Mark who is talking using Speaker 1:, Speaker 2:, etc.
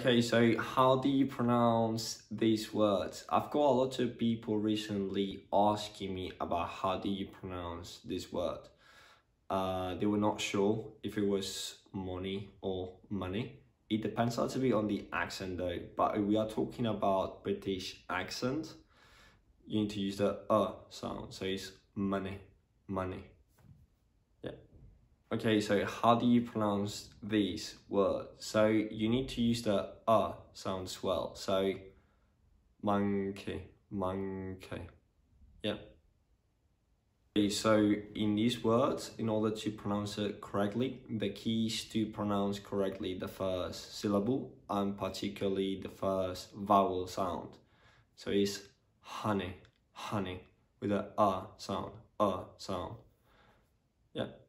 Speaker 1: Okay, so how do you pronounce these words? I've got a lot of people recently asking me about how do you pronounce this word. Uh, they were not sure if it was money or money. It depends a little bit on the accent though, but we are talking about British accent, you need to use the uh sound. So it's money, money. Okay, so how do you pronounce these words? So you need to use the uh sound as well. So monkey, monkey. Yeah. Okay, so in these words, in order to pronounce it correctly, the key is to pronounce correctly the first syllable and particularly the first vowel sound. So it's honey, honey with a uh sound, uh sound. Yeah.